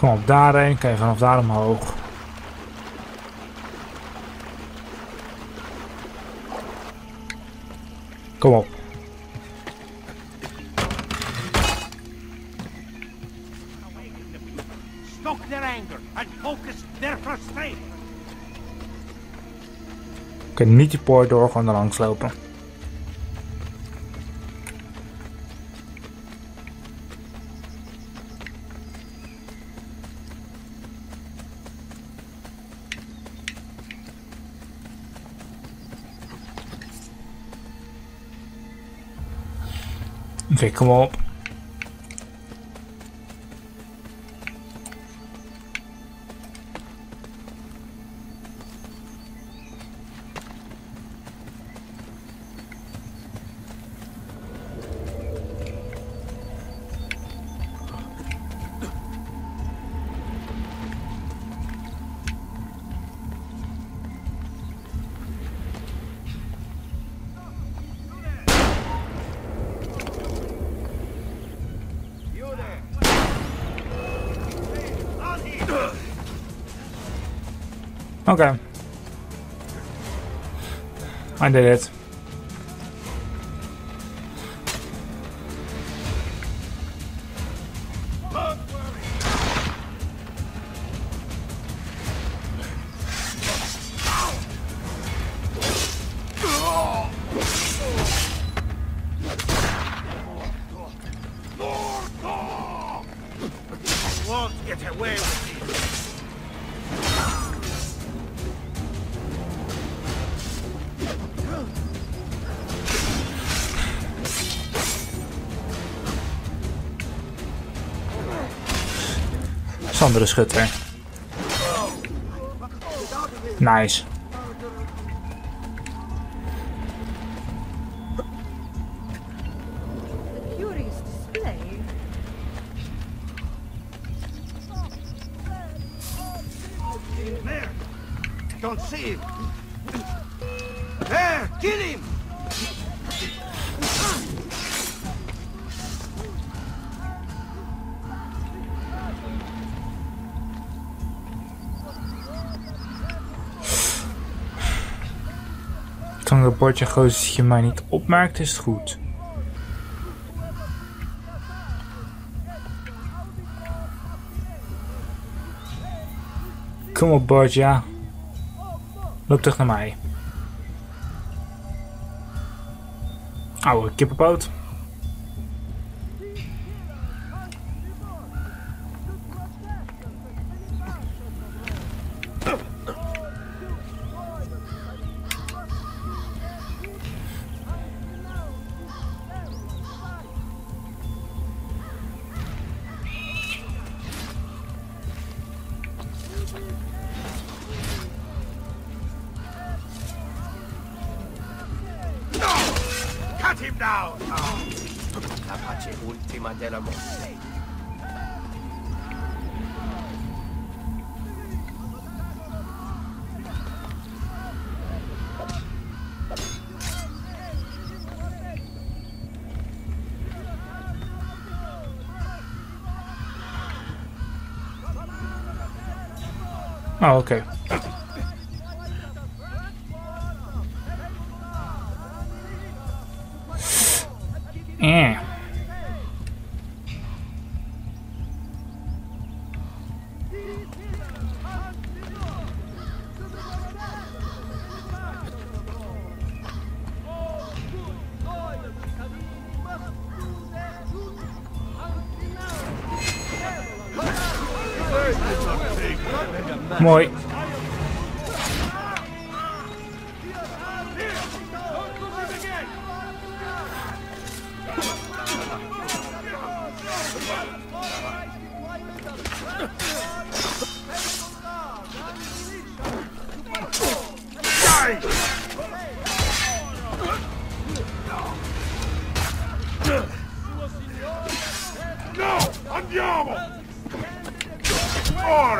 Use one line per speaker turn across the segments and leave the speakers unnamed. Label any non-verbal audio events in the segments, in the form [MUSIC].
Kom op, daarheen. Kan je vanaf daar omhoog. Kom op.
Stoke their anger and focus their frustration.
Ik kan niet die poort door, gewoon er langs lopen. Oké, kom op. Okay. I did it. Sandere Schutter. Nice.
Don't see him! There! Kill him!
Zo'n rapportje gozer als je mij niet opmerkt, is het goed. Kom op, Borgia. Loop terug naar mij. Oude kippenpoot.
out! La pace ultima della morte.
Ah, ok. Mooi.
No! Andiamo! Ora!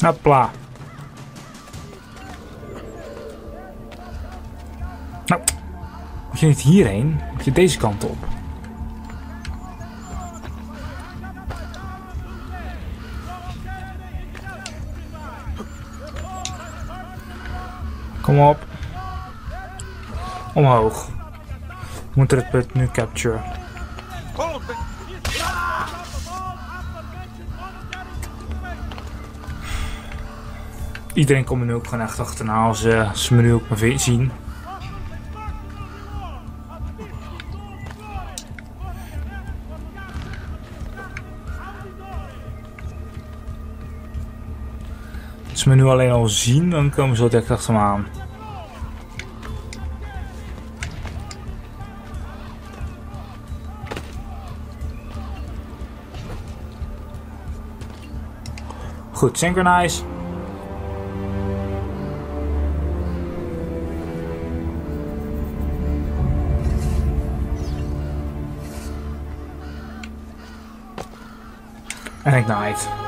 Hopla. Nou, moet je niet hierheen? Moet je deze kant op? Kom op. Omhoog. We moeten het punt nu capture. Iedereen komt me nu ook gewoon echt achterna als eh, ze me nu ook maar zien. Als ze me nu alleen al zien, dan komen ze direct achter me aan. Goed, synchronize. En ignite.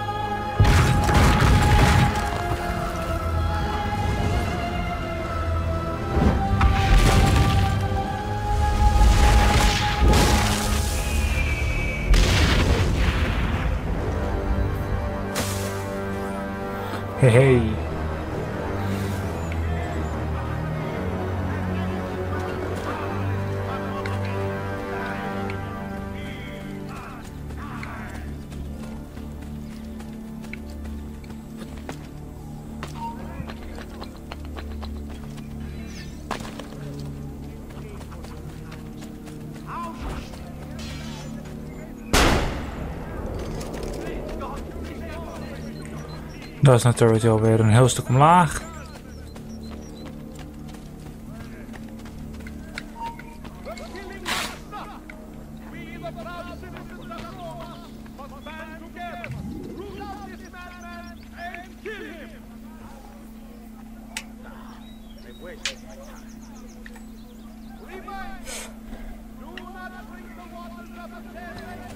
Hey Dat is natuurlijk alweer een heel stuk omlaag.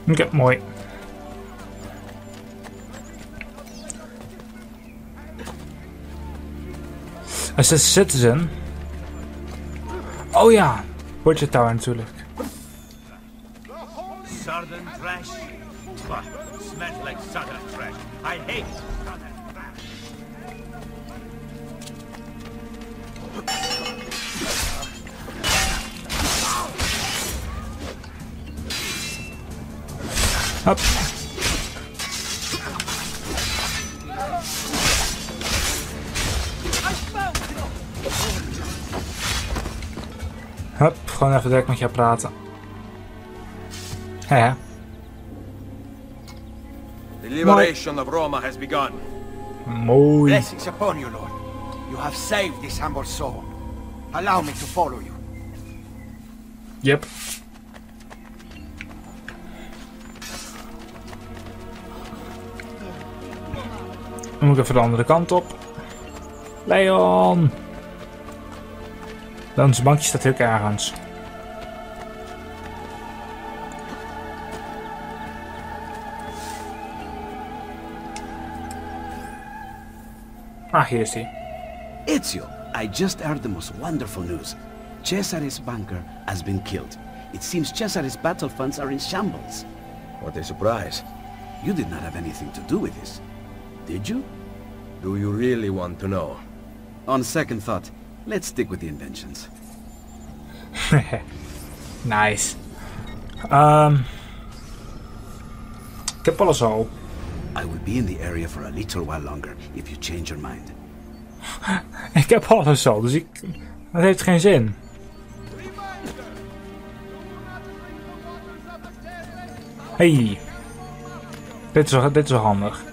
The proud
Is het Citizen? Oh ja, Budget Tower natuurlijk.
Southern trash? Bah, smells like southern trash. I hate southern trash.
Hop. Gewoon even direct met jou praten. Hè?
The liberation of Roma has begun.
Mooi.
Blessings upon you, Lord. You have saved this humble soul. Allow me to follow you.
Yep. Dan moet ik even de andere kant op. Leon! Leon's bankje staat ook ergens. Ah, hier is hij.
Ezio, I just heard the most wonderful news. Cesare's banker has been killed. It seems Cesare's battle funds are in shambles.
What a surprise.
You did not have anything to do with this, did you?
Do you really want to know?
On second thought, let's stick with the inventions. [LAUGHS]
nice. Ik heb alles al.
I will be in the area for a little while longer if you change your mind. [LAUGHS]
Ik heb alles al, dus ik... Dat heeft geen zin. Hey. Dit is, dit is handig.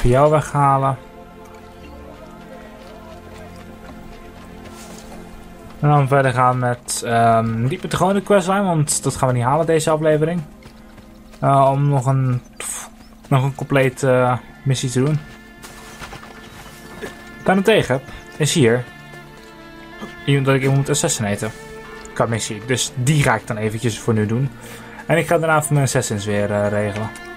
Even jou weghalen. En dan verder gaan met, ehm, niet met de gewone questline, want dat gaan we niet halen deze aflevering. Eh, om nog een, nog een complete eh, missie te doen. Daarentegen is hier iemand dat ik iemand moet assassinaten. Qua missie. Dus die ga ik dan eventjes voor nu doen. En ik ga daarna voor mijn assassins weer eh, regelen.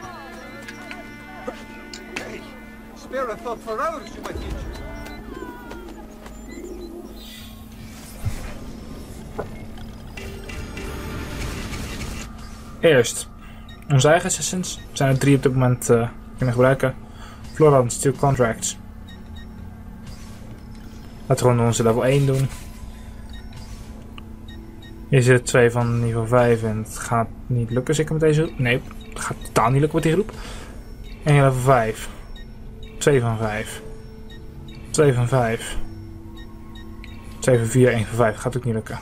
Might teach.
Eerst onze eigen. Er zijn er drie op dit moment eh kunnen gebruiken. Floran Steel Contracts. Laten we gewoon onze level 1 doen. Hier zitten twee van niveau 5 en het gaat niet lukken zeker met deze groep. Nee, het gaat totaal niet lukken met die groep. En level 5. 2 van 5. 2 van 5. 2 van 4, 1 van 5. Gaat ook niet lukken.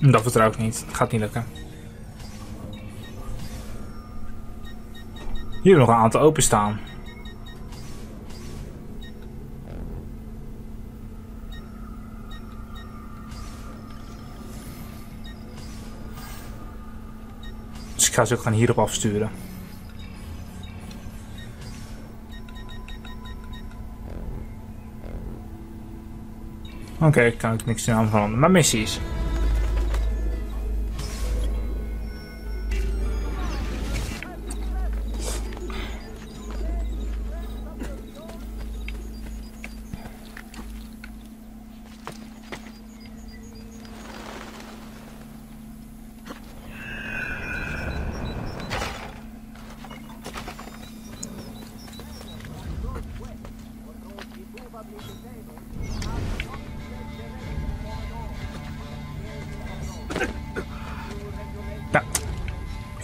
Dat vertrouw ik niet. Gaat niet lukken. Hier nog een aantal openstaan. Dus ga ze ook gewoon hierop afsturen. Oké, ik kan ook niks aan veranderen. Maar missies.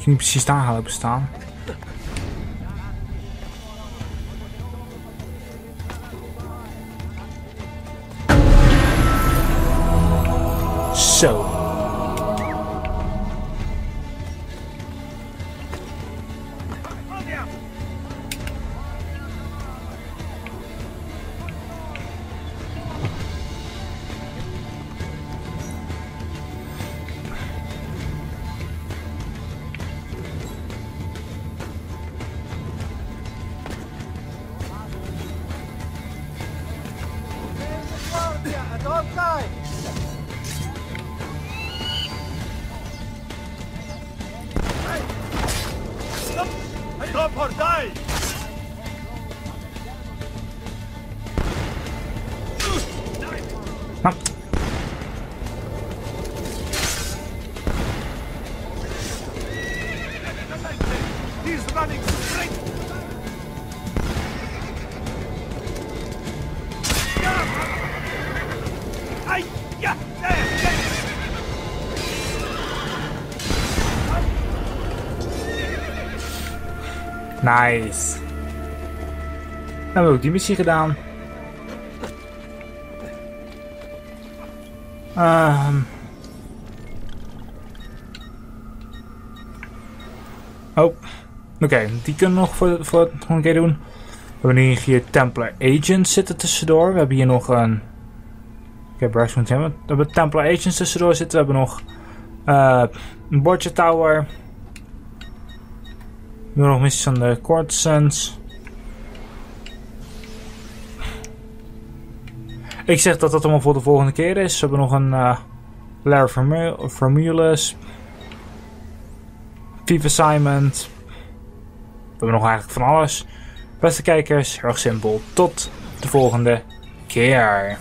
Ik ging niet precies daar gaan
Stop or die!
Nice. Dan hebben we ook die missie gedaan. Ehm. Oh, oké. Die kunnen we nog voor, voor nog een keer doen. We hebben hier Templar Agents zitten tussendoor. We hebben hier nog een... Oké, okay, We hebben Templar Agents tussendoor zitten. We hebben nog eh, een Borgia Tower. Hebben nog missies aan de Courtesans. Ik zeg dat dat allemaal voor de volgende keer is. We hebben nog een uh, Lara Formu- Formulus. Viva Simon. We hebben nog eigenlijk van alles. Beste kijkers, heel simpel. Tot de volgende keer.